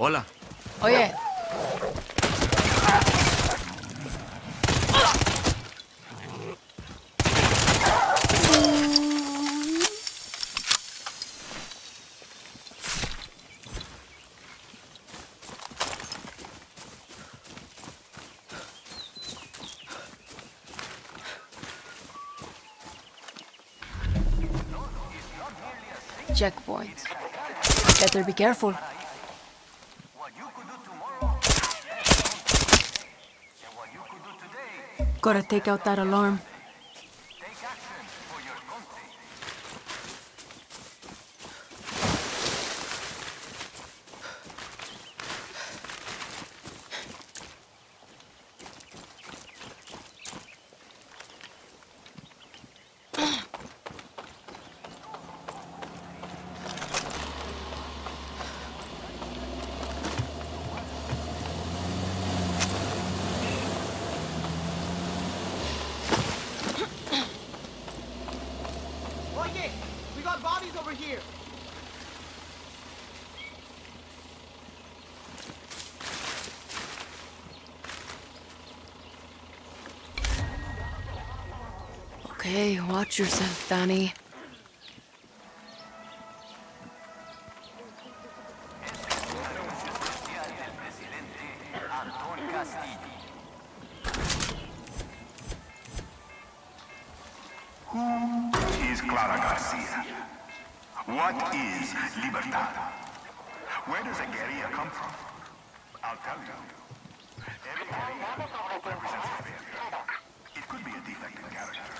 Hola. Oye. Checkpoint. Better be careful. Gotta take out that alarm. Oye, we got bodies over here. Okay, watch yourself, Danny. is Clara Garcia? What is Libertad? Where does a guerrilla come from? I'll tell you. Every guerrilla represents a failure. It could be a defect in character,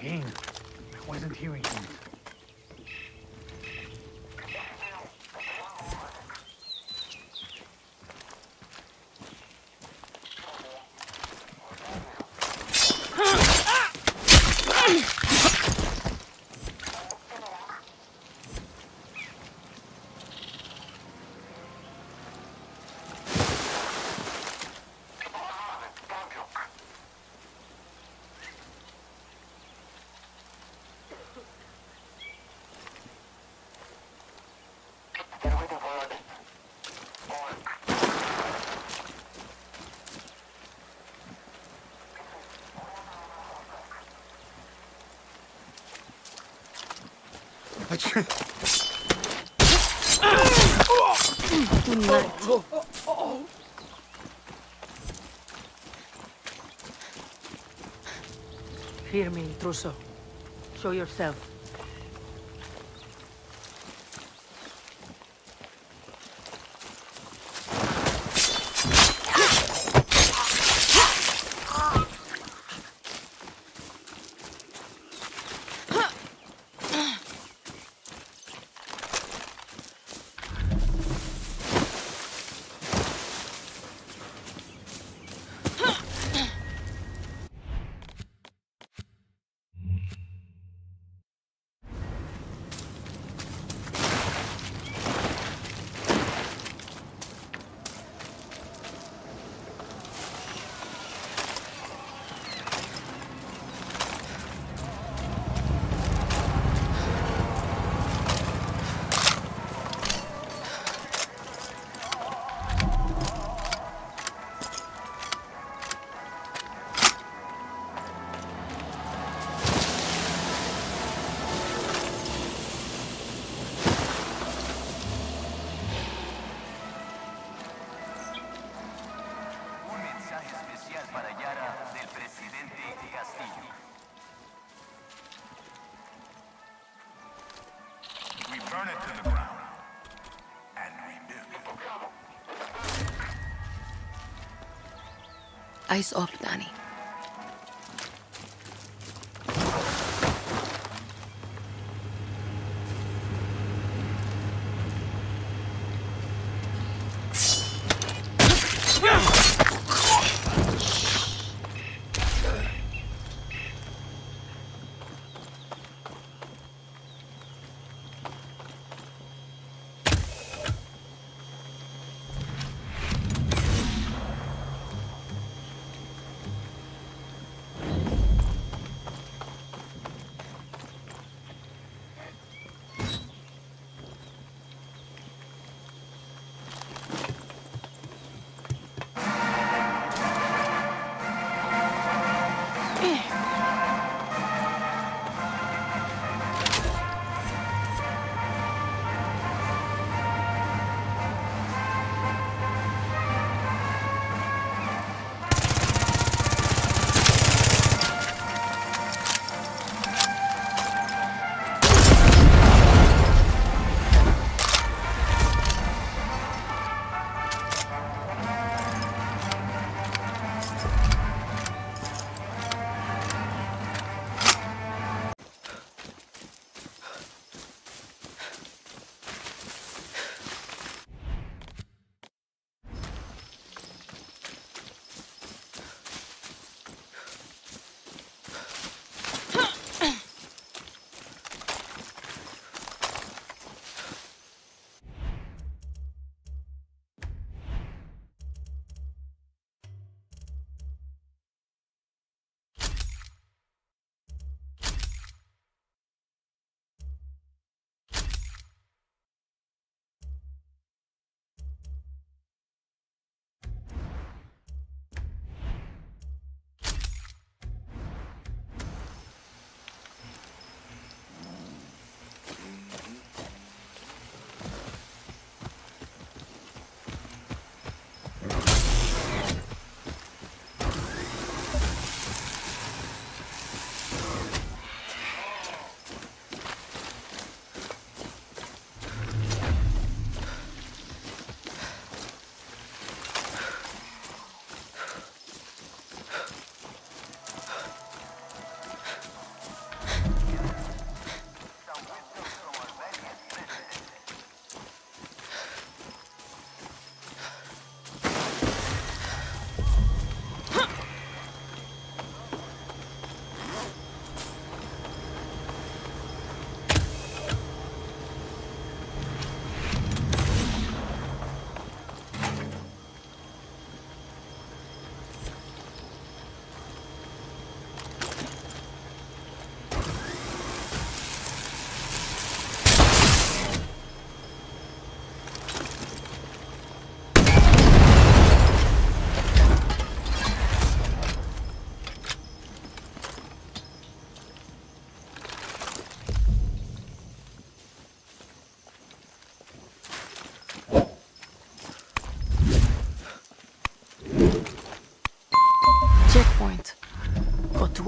Again, I wasn't hearing him. Hear me, intruso. Show yourself. Eyes up, Danny.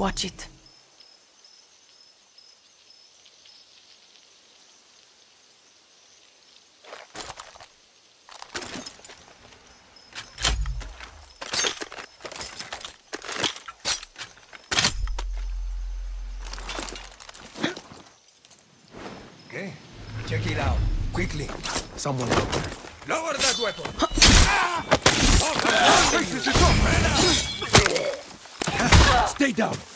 Watch it. Okay, check it out. Quickly. Someone out there. Lower that weapon! Ah! Oh, Stay down!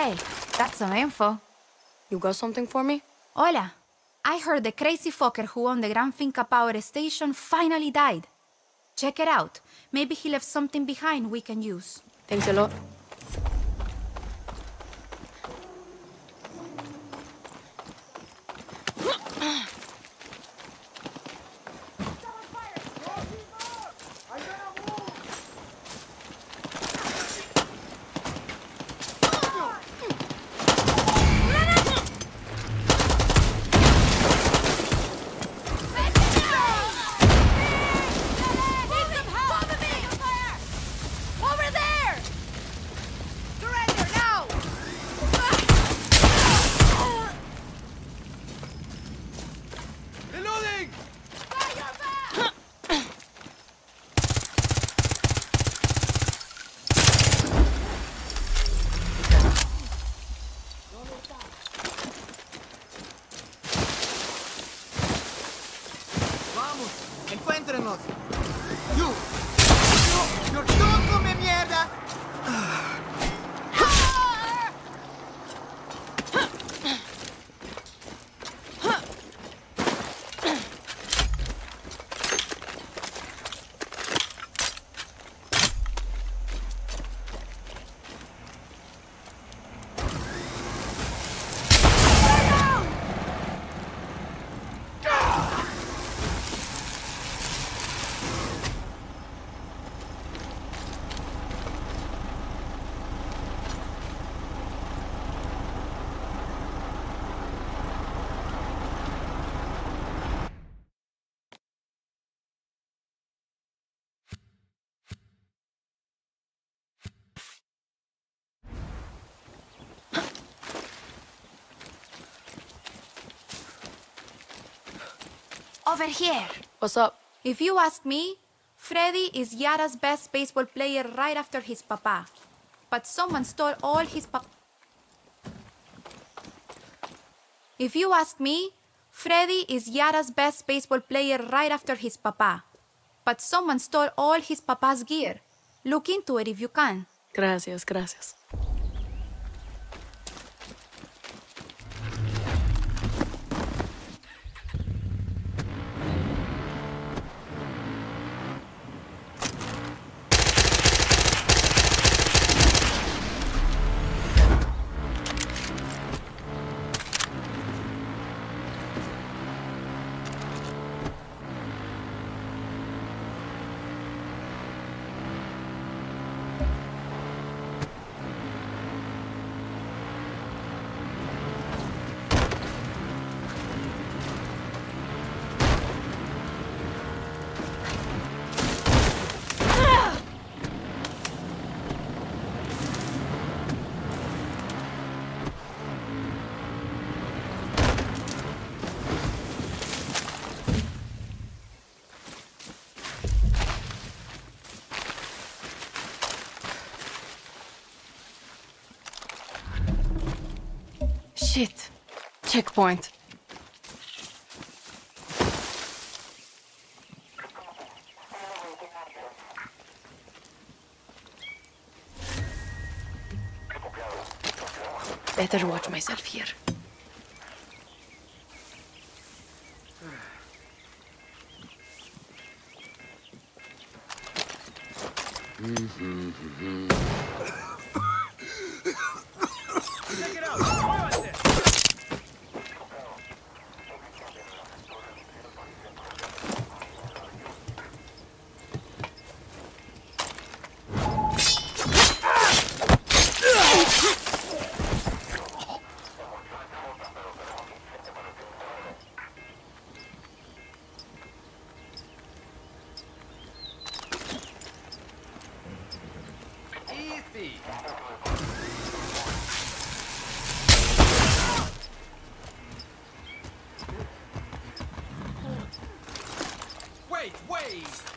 Hey, that's some info. You got something for me? Hola. I heard the crazy fucker who owned the Gran Finca Power Station finally died. Check it out. Maybe he left something behind we can use. Thanks a lot. Over here. What's up? If you ask me, Freddy is Yara's best baseball player right after his papa. But someone stole all his pap. If you ask me, Freddy is Yara's best baseball player right after his papa. But someone stole all his papa's gear. Look into it if you can. Gracias, gracias. Checkpoint. Better watch myself here. Easy. Wait,